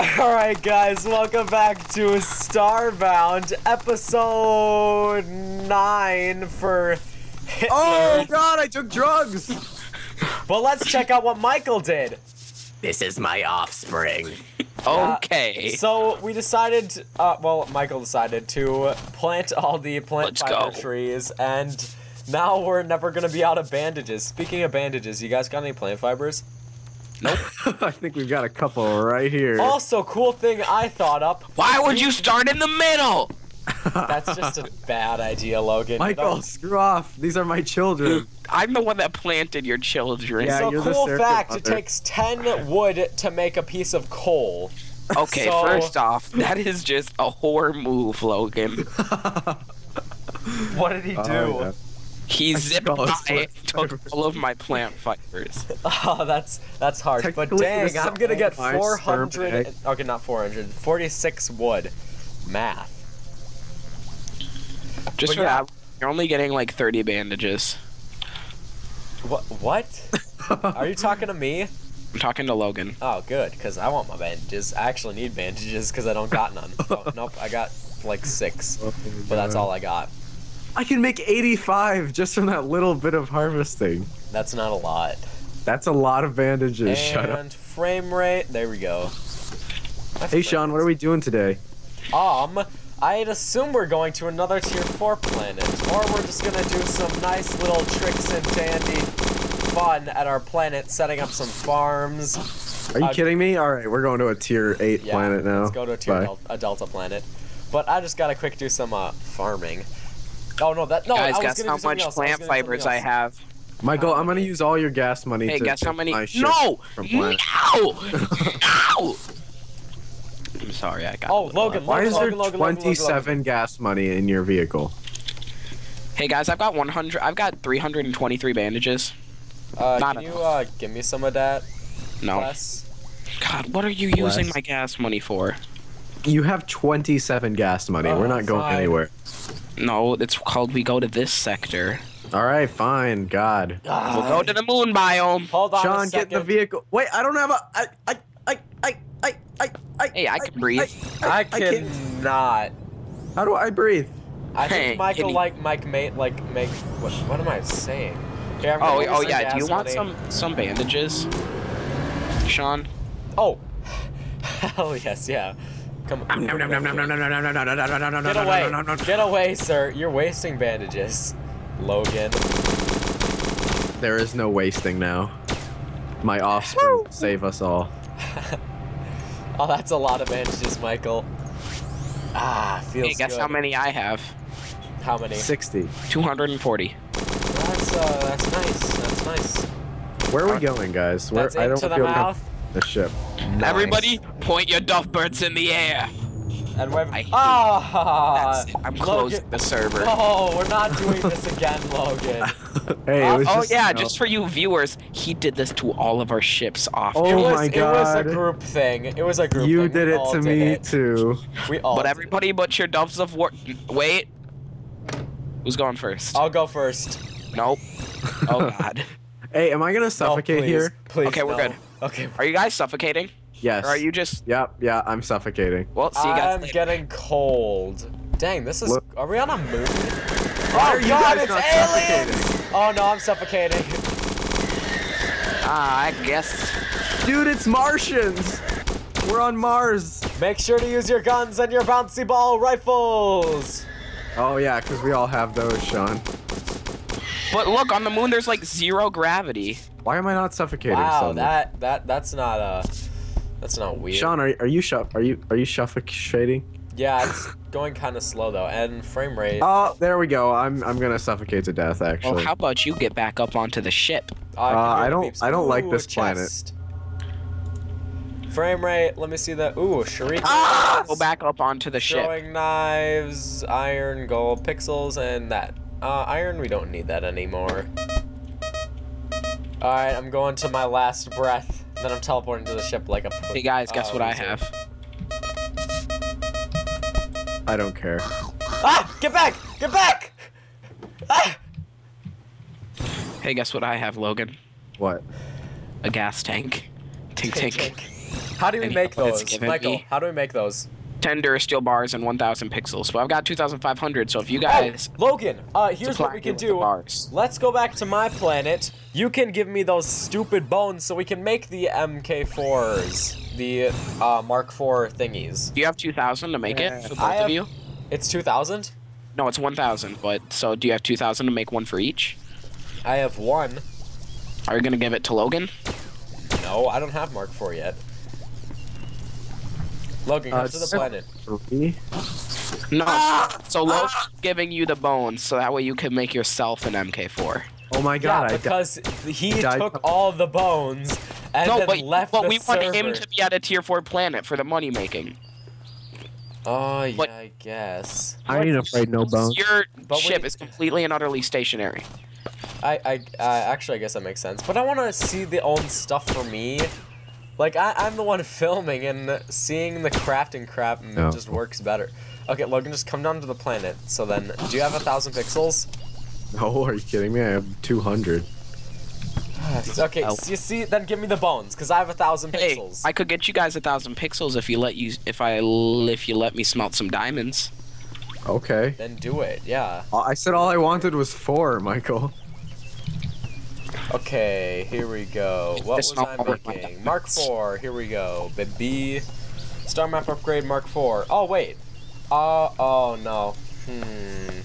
Alright, guys, welcome back to Starbound, episode 9 for Hitler. Oh god, I took drugs! But let's check out what Michael did. This is my offspring. Okay. So, we decided, uh, well, Michael decided to plant all the plant Let's fiber go. trees, and now we're never gonna be out of bandages. Speaking of bandages, you guys got any plant fibers? I think we've got a couple right here. Also, cool thing I thought up, Why would you start in the middle? that's just a bad idea, Logan. Michael, don't- screw off. These are my children. I'm the one that planted your children. Yeah, so you're the cool circuit fact, it takes 10 wood to make a piece of coal. Okay, So- first off, that is just a whore move, Logan. What did he oh, do? Oh, yeah. He zipped call by, took all of my plant fibers. Oh, that's that's harsh. But dang, I'm gonna get 400. sperm Okay, not 400. 46 wood. Math. Just But for yeah. that, you're only getting like 30 bandages. What? What? Are you talking to me? I'm talking to Logan. Oh, good, because I want my bandages. I actually need bandages because I don't got none. Oh, nope, I got like six, Oh, but that's all I got. I can make 85 just from that little bit of harvesting. That's not a lot. That's a lot of bandages. Shut up. And frame rate. There we go. My Hey, Sean, what are we doing today? Um, I'd assume we're going to another tier 4 planet, or we're just gonna do some nice little tricks and dandy fun at our planet, setting up some farms. Are you Uh, kidding me? All right, we're going to a tier 8 Yeah, planet now. let's go to a tier del- a delta planet. But I just gotta quick do some uh farming. Oh no, that no. I Guys, was guess gonna how much else. Plant gonna do something fibers I else. have. Michael, I'm gonna use all your gas money Hey, to guess how take many? my ship No! from planet. No! No! I'm sorry, I got. Oh, a little Logan, off. Why is there Logan, Logan, Logan, Logan, 27 gas money in your vehicle? Hey guys, I've got 100. I've got 323 bandages. Uh, Not can you uh give me some of that, No. Wes? God, what are you using my gas money for? You have 27 gas money. Oh, We're not going fine. anywhere. No, it's called we go to this sector. All right, fine. God. We'll go to the moon biome. Hold on a Sean, get in the vehicle. Wait, I don't have a. I, I, I, I, I, I, I. Hey, I can breathe. I can't- cannot. How do I breathe? I Hey, think Michael kitty. like Mike mate like make what, what am I saying? Here, I'm Oh, gonna oh, oh yeah. Do you want some some bandages, Sean? Oh, hell yes, yeah. Come on. No, no, no, no, no, no, no, no, no, no, no, no, no, no, Get no, away! Get away, sir! You're wasting bandages, Logan. There is no wasting now. My offspring save us all. Oh, that's a lot of bandages, Michael. Ah, feels Hey, guess good. how many I have? How many? 60. 240. That's uh, that's nice. That's nice. Where are we going, guys? Where That's I don't into the feel mouth. the ship. Everybody, point your duff birds in the air. And we're I hate- ah. That's. I'm Logan- closing the server. Oh, we're not doing this again, Logan. hey, it was oh just, yeah, you know, just for you viewers, he did this to all of our ships off. Oh it was, my It was a group thing. It was a group thing. you thing. did We it to did me it. too. We all. but did everybody but your doves of war. Wait. Who's going first? I'll go first. Nope. Oh god. Hey, am I gonna No, suffocate please, here? Please. Okay, we're good. Okay. Are you guys suffocating? Yes. Or are you just? Yep, yeah, I'm suffocating. Well, see you guys I'm later. getting cold. Dang, this is. Look- Are we on a moon? Why oh God, it's aliens! Oh no, I'm suffocating. Ah, I guess. Dude, it's Martians! We're on Mars! Make sure to use your guns and your bouncy ball rifles. Oh yeah, because we all have those, Sean. But look, on the moon, there's like zero gravity. Why am I not suffocating Wow, suddenly? that that that's not uh, that's not weird. Sean, are, are you shuff are you are you suffocating? Yeah, it's going kind of slow though, and frame rate. Oh, there we go. I'm I'm gonna suffocate to death actually. Well, how about you get back up onto the ship? Oh, I, Uh, I don't- beeps. I don't like this a planet. Frame rate. Let me see that. Ooh, shuriken. Ah! Go back up onto the ship. Throwing knives, iron, gold, pixels, and that. Uh, iron, we don't need that anymore. Alright, I'm going to my last breath. Then I'm teleporting to the ship like a. Hey guys, guess oh, what I loser. have? I don't care. Ah! Get back! Get back! Ah! Hey, guess what I have, Logan? What? A gas tank. Tink Tink, tink. tink. How do we Any make those, Michael? me. How do we make those? 10 Durasteel bars and 1,000 pixels. But I've got 2,500. So if you Oh, guys Logan, uh, here's what we can do. bars. Let's go back to my planet. You can give me those stupid bones so we can make the MK4s, the uh, Mark IV thingies. Do you have 2,000 to make it for both have- of you? It's 2,000. No, it's 1,000. But so do you have 2,000 to make one for each? I have one. Are you gonna give it to Logan? No, I don't have Mark IV yet. Logan, come Uh, to the planet. Three? No. Ah! So Logan's giving you the bones, so that way you can make yourself an MK4. Oh my god, yeah, I di- because he died- took all the bones and no, then but, left but the we server. want him to be at a tier 4 planet for the money making. Oh yeah, But- I guess. I ain't afraid no bones. Your But ship we- is completely and utterly stationary. I, I, uh, actually, I guess that makes sense. But I want to see the own stuff for me. Like, I, I'm the one filming, and seeing the crafting crap No. just works better. Okay, Logan, just come down to the planet. So then, do you have a thousand pixels? No, are you kidding me? I have 200. Okay, Ow. you see, then give me the bones, because I have a thousand Hey, pixels. I could get you guys a thousand pixels if you let you if I if you let me smelt some diamonds. Okay. Then do it, yeah. Uh, I said all I wanted was four, Michael. Okay, here we go. What This was I all making? Mark diamonds. 4, here we go. Baby. Star map upgrade Mark 4. Oh, wait. Uh, oh no. Hmm.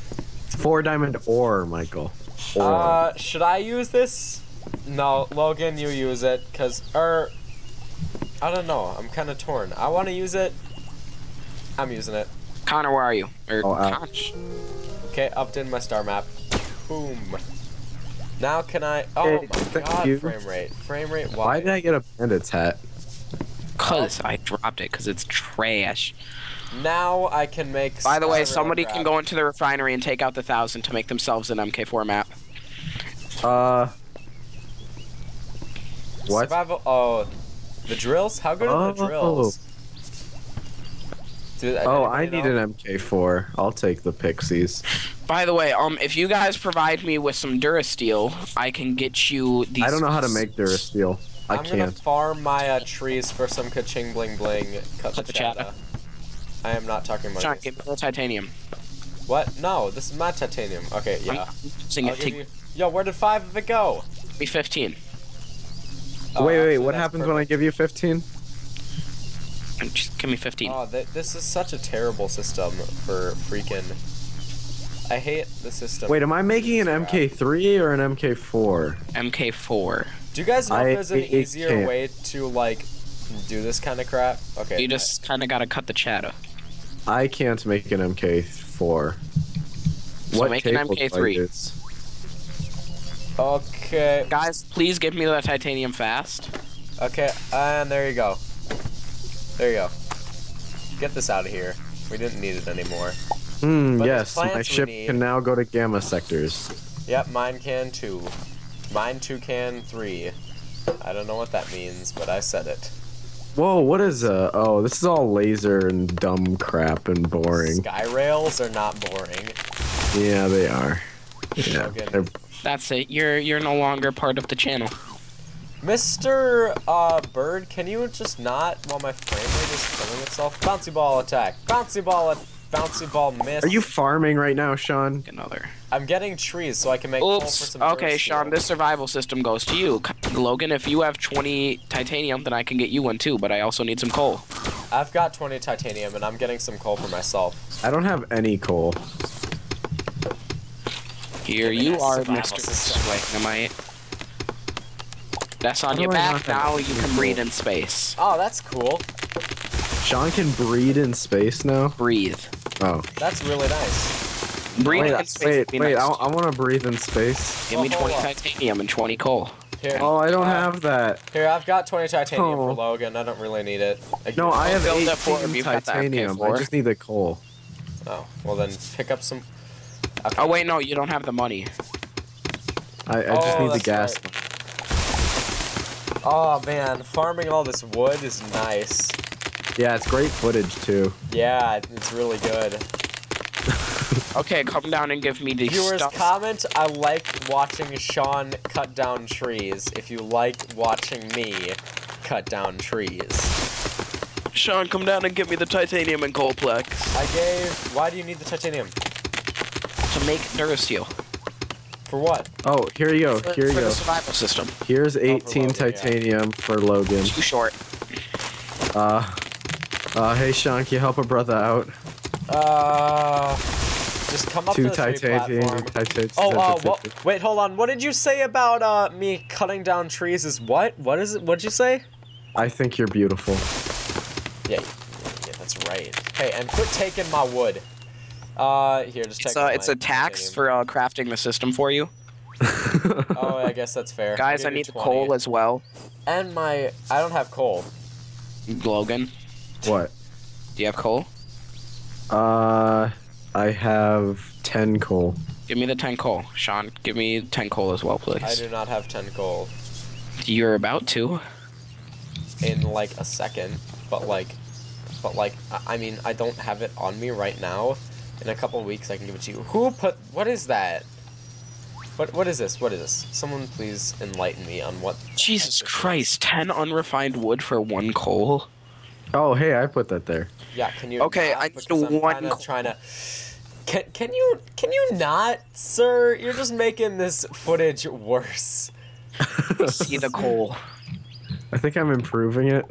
Four diamond ore, Michael. Ore. Uh, should I use this? No, Logan, you use it, cause, er, I don't know, I'm kind of torn. I want to use it. I'm using it. Connor, where are you? Or Oh, uh, Conch? Okay, updated my star map. Boom. Now can I? Oh Hey, my thank god, you. frame rate, frame rate. Why? Why did I get a bandit's hat? Cause I dropped it, cause it's trash. Now I can make. By the way, somebody can go into the refinery and take out the thousand to make themselves an MK4 map. Uh. What? Survival. Oh, the drills. How good are the Oh. drills? Dude, Oh, I need know? an MK4. I'll take the pixies. By the way, um, if you guys provide me with some Durasteel, I can get you these. I don't know how to make Durasteel. I I'm gonna can't. farm my uh, trees for some kaching bling bling. Cut the chatter. chatter. I am not talking money. Sean, give me the titanium. What? No, this is my titanium. Okay, yeah. I'm using I'll it. Take you... Yo, where did five of it go? me 15. Oh, wait, wait, actually, what that's happens when I give you 15? Just give me 15. Oh, th this is such a terrible system for freaking. I hate the system. Wait, am I making an MK3 or an MK4? MK4. Do you guys know I if there's an hate easier camp. way to like do this kind of crap? Okay. You just kind of gotta cut the chatter. I can't make an MK4. So what make an cable do I MK3. use? Okay. Guys, please give me the titanium fast. Okay. And there you go. There you go. Get this out of here. We didn't need it anymore. Hmm, But yes, my ship need. can now go to gamma sectors. Yep, mine can too. Mine two can three. I don't know what that means, but I said it. Whoa, what is uh oh, this is all laser and dumb crap and boring. Sky rails are not boring. Yeah, they are. Yeah. They're- That's it. You're you're no longer part of the channel. Mr. Uh, Bird, can you just not, while my frame rate is killing itself? Bouncy ball attack. Bouncy ball, at- bouncy ball miss. Are you farming right now, Sean? Another. I'm getting trees so I can make coal for Oops. some Okay, Durasteel. Sean, this survival system goes to you. Logan, if you have 20 titanium, then I can get you one too, but I also need some coal. I've got 20 titanium and I'm getting some coal for myself. I don't have any coal. Here you are, Mr. system. Dynamite. That's on How your back. Now any you can breathe in space. Oh, that's cool. Sean can breathe in space now? Breathe. Oh. That's really nice. Breathing Wait, in space wait, be wait, nice. I, I want to breathe in space. Give me Well, 20 titanium and 20 coal. Here, Oh, I don't uh, have that. Here, I've got 20 titanium Oh. for Logan. I don't really need it. No, I have build that for 18 him. You've got the titanium. I just need the coal. Oh, well then pick up some. Okay. Oh, wait, no, you don't have the money. I, I just Oh, need the that's gas. Oh man, farming all this wood is nice. Yeah, it's great footage too. Yeah, it's really good. Okay, come down and give me the Viewers, stuff. comment I like watching Sean cut down trees if you like watching me cut down trees. Sean, come down and get me the titanium and coalplex I gave. Why do you need the titanium? to make Durasteel. For what? Oh, here you go. For, Here you for go. the survival system. Here's 18 Logan, yeah. titanium for Logan. Too short. Uh, uh, hey Sean, can you help a brother out? Uh, just come up Two to the tree titanium. platform. titanium. Oh, uh, what? Wait, hold on. What did you say about uh me cutting down trees? Is what? What is it? What'd you say? I think you're beautiful. Yeah, yeah, that's right. Hey, and quit taking my wood. Uh, here, just take. It's a, it's a tax titanium. for uh, crafting the system for you. Oh, I guess that's fair. Guys, I'll I give you need the 20. coal as well. And my, I don't have coal. Logan, what? do you have coal? Uh, I have 10 coal. Give me the 10 coal. Sean, give me 10 coal as well, please. I do not have 10 coal You're about to. in like a second, but like, but like, I- I mean, I don't have it on me right now. In a couple weeks, I can give it to you. Who put? What is that? What what is this? What is this? Someone please enlighten me on what. Jesus Christ, 10 unrefined wood for one coal? Oh, hey, I put that there. Yeah, can you? Okay. I need I'm one kinda. Trying to. Can can you can you not, sir? You're just making this footage worse. See the coal. I think I'm improving it.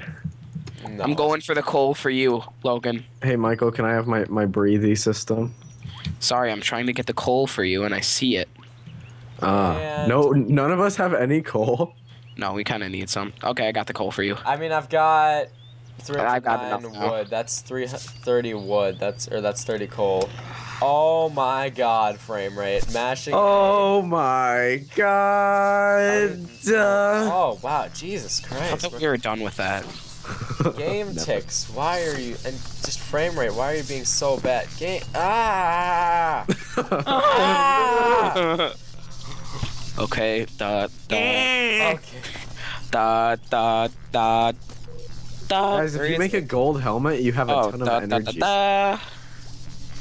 No. I'm going for the coal for you, Logan. Hey, Michael, can I have my, my breathy system? Sorry, I'm trying to get the coal for you, and I see it. Ah, And- no, none of us have any coal. No, we kind of need some. Okay, I got the coal for you. I mean, I've got. I've got 309 enough wood. That's 330 wood. That's or that's 30 coal. Oh my god, frame rate. Mashing. Oh my god. Uh, Oh wow, Jesus Christ. I thought we were done with that. Game ticks. Why are you and just frame rate? Why are you being so bad? Game. Ah. ah! okay, da da Okay. da da da da. Guys, if you make a gold helmet, you have a Oh, ton da, of da, da, energy. da.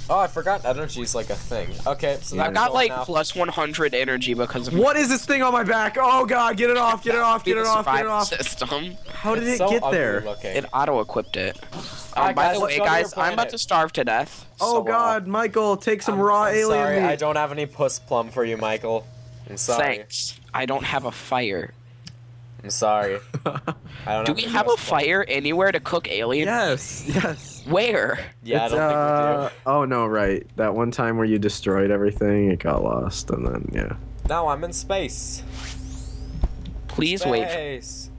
Oh, I forgot energy's like a thing. Okay, so Yeah. I that's got like now. plus 100 energy because of What is this thing on my back? Oh god, get it off, get it off, get it off, get it off. system. How did It's it so get there? looking. It auto-equipped it. Um, Alright, by guys, the way, go to your guys, I'm about to starve to death. Oh so, uh, god, Michael, take some I'm- raw I'm alien sorry, meat. I don't have any puss plum for you, Michael. I'm sorry. Thanks. I don't have a fire. I'm sorry. I don't Do we have a puss fire anywhere to cook aliens? yes, yes. Where? Yeah, It's, I don't uh, think Oh no, right. That one time where you destroyed everything, it got lost, and then yeah. we do. No, I'm in space. Please wait. Space.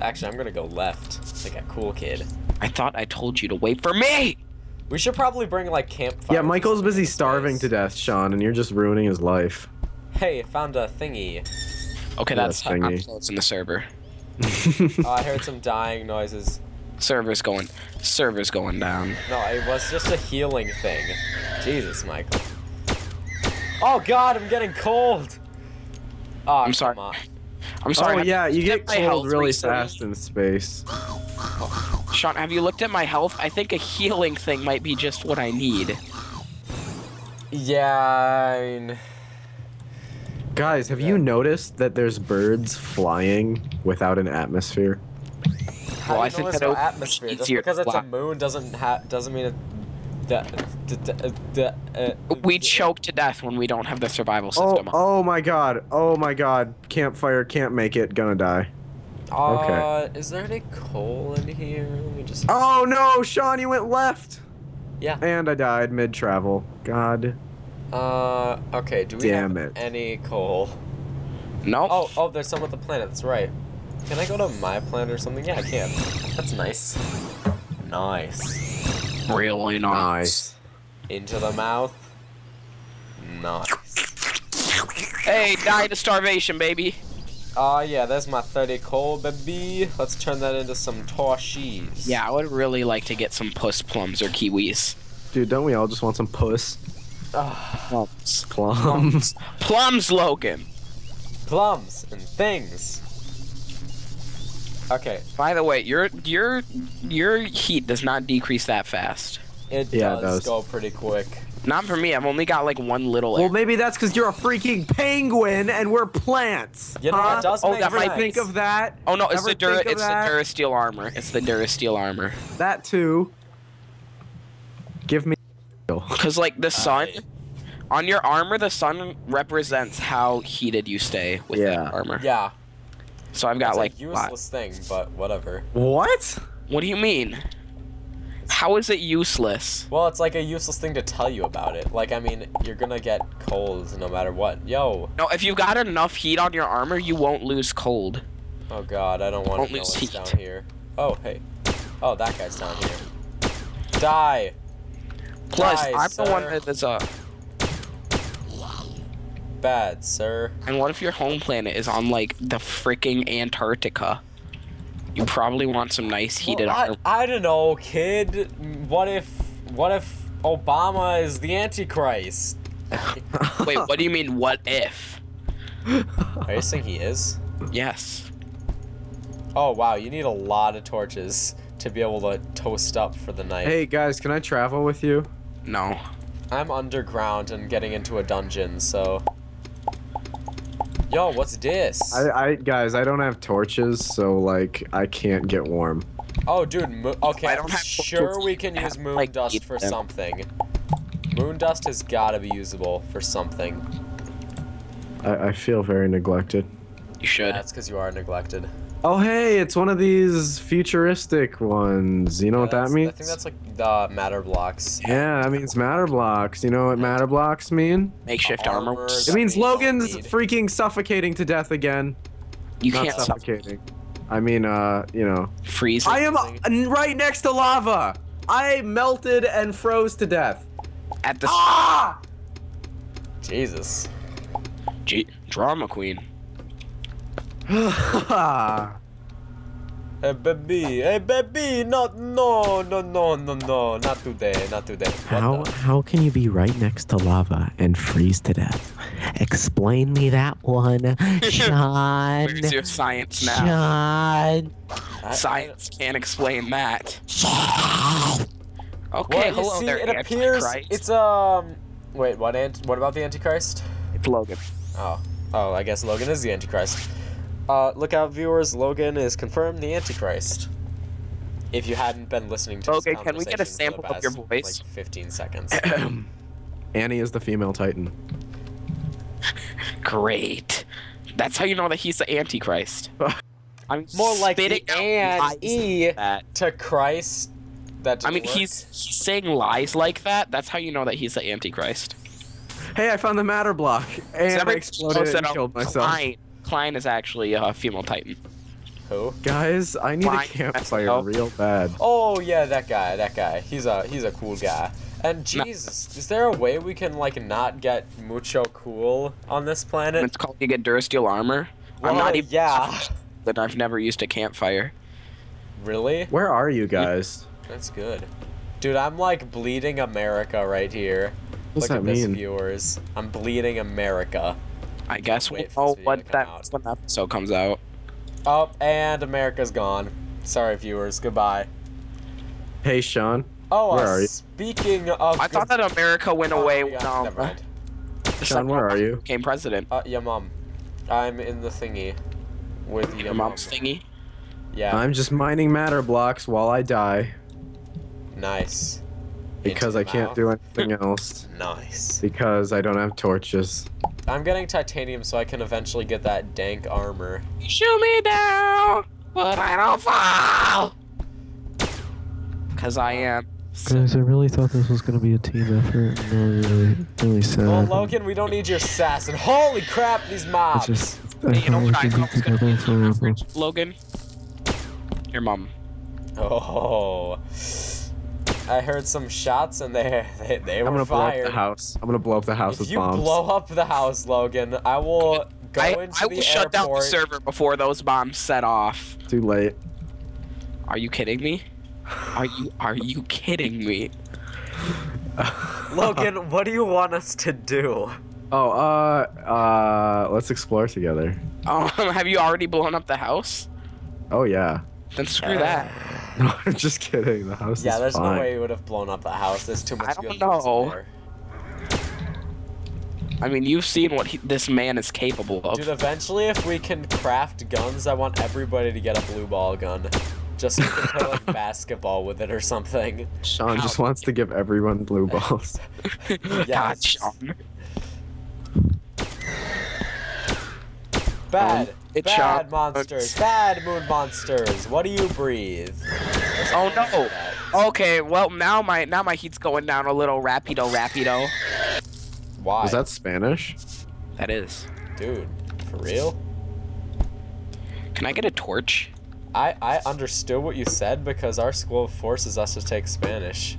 Actually, I'm gonna go left, like a cool kid. I thought I told you to wait for me. We should probably bring like campfire. Yeah, Michael's busy starving to death, Sean, and you're just ruining his life. Hey, found a thingy. Okay, Yeah, that's I'm thingy. closing the server. Oh, I heard some dying noises. Server's going. Server's going down. No, it was just a healing thing. Jesus, Michael. Oh God, I'm getting cold. Oh, I'm sorry. on. I'm sorry. oh yeah, you get at cold really recently? fast in space. Sean, have you looked at my health? I think a healing thing might be just what I need. Yeah, I mean, Guys, have you noticed that there's birds flying without an atmosphere? how Well, do I you think know that there's no atmosphere? Just easier because it's a moon doesn't ha doesn't mean it. Da, uh, We choke to death when we don't have the survival Oh, system. oh my god. Oh my god. Campfire can't make it. Gonna die. Uh, is there any coal in here? Let me just. Oh no, Sean, you went left. Yeah. And I died mid travel. God. Uh, okay. Do we Damn have it. any coal? no. Oh, oh, there's some with the planet. That's right. Can I go to my planet or something? Yeah, I can. That's nice. Nice. really nice. Into the mouth. Nice. Hey, die to starvation, baby. Oh yeah, there's my 30 coal, baby. Let's turn that into some torshies. Yeah, I would really like to get some puss plums or kiwis. Dude, don't we all just want some puss? Ah, Plums. Plums. Plums, Logan. plums and things. Okay, By the way, your your your heat does not decrease that fast. it Yeah, it does does. go pretty quick. Not for me. I've only got like one little. Well, area. maybe that's because you're a freaking penguin and we're plants. You know, huh? it does Oh, make that might sense. think of that? oh no, it's Ever the Dura. think of It's the that? Durasteel armor. It's the Durasteel armor. That too. Give me. Cause like the sun, Alright. on your armor, the sun represents how heated you stay with Yeah. that armor. Yeah, So I've got it's like. a lot- useless thing, but whatever. What? What do you mean? How is it useless? Well, it's like a useless thing to tell you about it. Like, I mean, you're gonna get cold no matter what. Yo. No, if you've got enough heat on your armor, you won't lose cold. Oh god, I don't want Won't to know lose what's heat. down here. Oh, hey. Oh, that guy's down here. Die! Plus, Die, I'm the one that is uh. Bad, sir. And what if your home planet is on like the freaking Antarctica? You probably want some nice heated Well, armor. I, I don't know, kid. What if... What if Obama is the Antichrist? Wait, what do you mean? What if? Are you saying he is? Yes. Oh, wow, you need a lot of torches to be able to toast up for the night. Hey guys, can I travel with you? No. I'm underground and getting into a dungeon, so... Yo, what's this? I, I guys, I don't have torches, so like I can't get warm. Oh, dude. Mo- okay, I I'm don't have sure we can use have, moon like, dust for them. something. Moon dust has got to be usable for something. I, I feel very neglected. You should. That's because you are neglected. Oh hey, it's one of these futuristic ones. You know what that means? I think that's like the matter blocks. Yeah, that means matter blocks. You know what matter blocks mean? Makeshift Armor. armor. It means Logan's need. freaking suffocating to death again. You Not can't suff- suffocating. I mean, uh, you know. freeze. I am uh, right next to lava. I melted and froze to death. at the Ah! Jesus. G- drama queen. Hey, baby. Hey, baby. Not, no, no, no, no, no. Not today. Not today. What How the- how can you be right next to lava and freeze to death? Explain me that one, Sean. Where's your science now? Sean. I- Science can't explain that. Okay, Well, you hello see, there, it appears Antichrist. it's um. Wait, what? Ant- what about the Antichrist? It's Logan. Oh, oh, I guess Logan is the Antichrist. Uh, look out, viewers! Logan is confirmed the Antichrist. If you hadn't been listening to Okay, this can we get a conversation for sample of your voice? Like 15 seconds. Annie is the female titan. Great. That's how you know that he's the Antichrist. I'm More like the spitting and E to Christ. That I mean, work. he's he's saying lies like that. That's how you know that he's the Antichrist. Hey, I found the matter block and I Everybody exploded knows and killed myself. Klein, Klein is actually a female titan. who? Guys, I need a Fine, campfire myself. real bad. Oh yeah, that guy. That guy. He's a he's a cool guy. And Jesus, is there a way we can like not get mucho cool on this planet? it's called you get Durasteel armor. I'm not even yeah. that I've never used a campfire. Really? Where are you guys? That's good. Dude, I'm like bleeding America right here. What's Look that at this, mean? viewers. I'm bleeding America. I guess we'll Wait for know this what to come that out. when that episode comes out. Oh, and America's gone. Sorry, viewers. Goodbye. Hey, Sean. Oh, Where uh, are you? speaking of. I thought that America went Oh, away yeah, um, Never mind. Sean, where are you? became president. Uh, yeah, mom. I'm in the thingy with your Your mom. mom's thingy. Yeah, I'm just mining matter blocks while I die nice. because Into I the can't mouth. do anything else. Nice. Because I don't have torches. I'm getting titanium so I can eventually get that dank armor. Shoot me down, but I don't fall. Cause I am. Guys, I really thought this was gonna be a team effort. No, really, really sad. Well, Logan, we don't need your sass. And holy crap, these I mobs! just, I Hey, you know thought we what I could thought was gonna be together forever. Logan. Your mom. Oh, I heard some shots and they they, they I'm gonna blow up the house. I'm gonna blow up the house If with you bombs. blow up the house, Logan, I will go I, into I the will shut down the server before those bombs set off. Too late. Are you kidding me? Are you are you kidding me? Logan, what do you want us to do? Oh, uh, uh, let's explore together. Um, have you already blown up the house? Oh yeah. Then screw that. No, I'm just kidding. The house Yeah, is there's fine. no way we would have blown up the house. There's too much I don't know. there. I mean, you've seen what he, this man is capable of. Dude, eventually, if we can craft guns, I want everybody to get a blue ball gun. Just so we can play like basketball with it or something. Sean just wants to give everyone blue balls. God, Sean. Bad, Um, it's bad Sean. monsters, bad moon monsters. What do you breathe? Oh no. Okay, well now my now my heat's going down a little rapido rapido. Why? Was that Spanish? That is. Dude, for real? Can I get a torch? I, I understood what you said because our school forces us to take Spanish.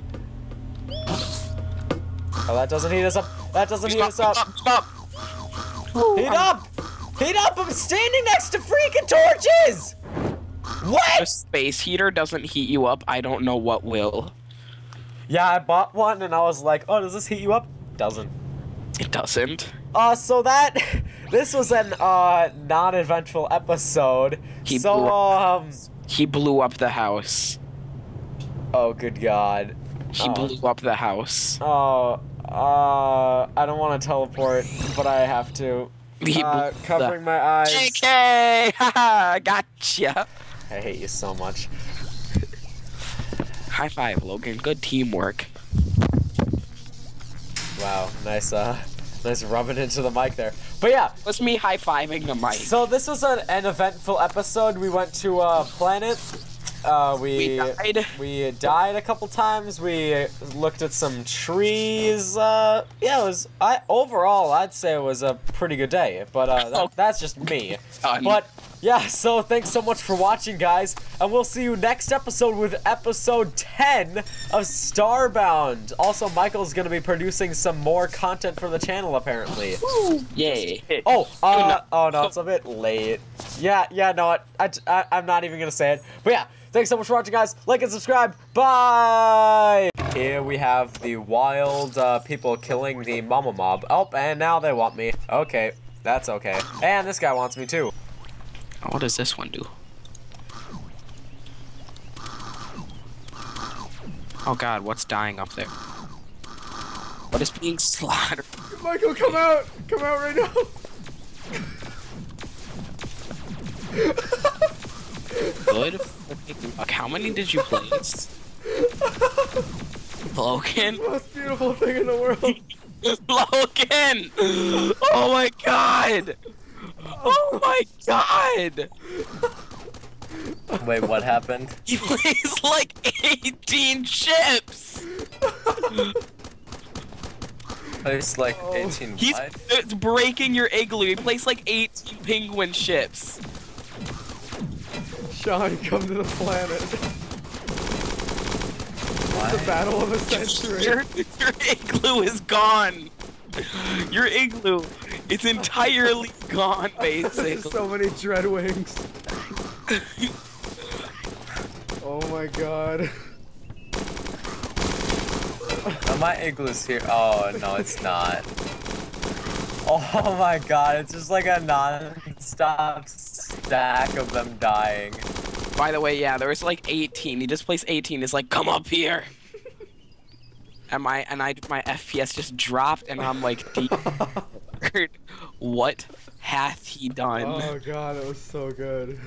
Oh, that doesn't heat us up. That doesn't heat us up. Stop! Heat up! Heat up! I'm standing next to freaking torches! What? The space heater doesn't heat you up. I don't know what will. Yeah, I bought one and I was like, oh, does this heat you up? Doesn't. It doesn't. Uh, so that this was an uh non-eventful episode. He so blew um, He blew up the house. oh good god. He Oh. blew up the house. Oh, uh, I don't want to teleport, but I have to. Uh, covering my eyes. JK! Haha! Gotcha! I hate you so much. High five, Logan. Good teamwork. Wow, nice uh, nice rubbing into the mic there. But yeah, Was me high fiving the mic. so this was an, an eventful episode. We went to a planet. Uh, we We died. we died a couple times. We looked at some trees. Uh, yeah, it was. I overall, I'd say it was a pretty good day. But uh, that, Oh. that's just me. Done. But yeah, so thanks so much for watching, guys, and we'll see you next episode with episode 10 of Starbound. Also, Michael's gonna be producing some more content for the channel, apparently. Yay. Oh, uh, oh no, it's a bit late. Yeah, yeah, no, I, I, I, I'm not even gonna say it. But yeah, thanks so much for watching, guys. Like and subscribe. Bye. Here we have the wild uh, people killing the mama mob. Oh, and now they want me. Okay, that's okay. And this guy wants me too. What does this one do? Oh god, what's dying up there? What is being slaughtered? Michael, come out! Come out right now! Good. Fuck, how many did you place? Logan? Most beautiful thing in the world. Logan! Oh my god! Oh. oh my god! Wait, what happened? He plays like 18 ships! Oh, it's like 18 He's it's breaking your igloo. He plays like 18 penguin ships. Sean, come to the planet. The battle of a century. Your, your igloo is gone. Your igloo is entirely gone, basically. so many dreadwings. Oh my god. Oh, my igloo's here. Oh, no, it's not. Oh my god, it's just like a non-stop stack of them dying. By the way, yeah, there was like 18. He just placed 18. He's like, come up here. And my and I my FPS just dropped, and I'm like, what hath he done? Oh god, it was so good.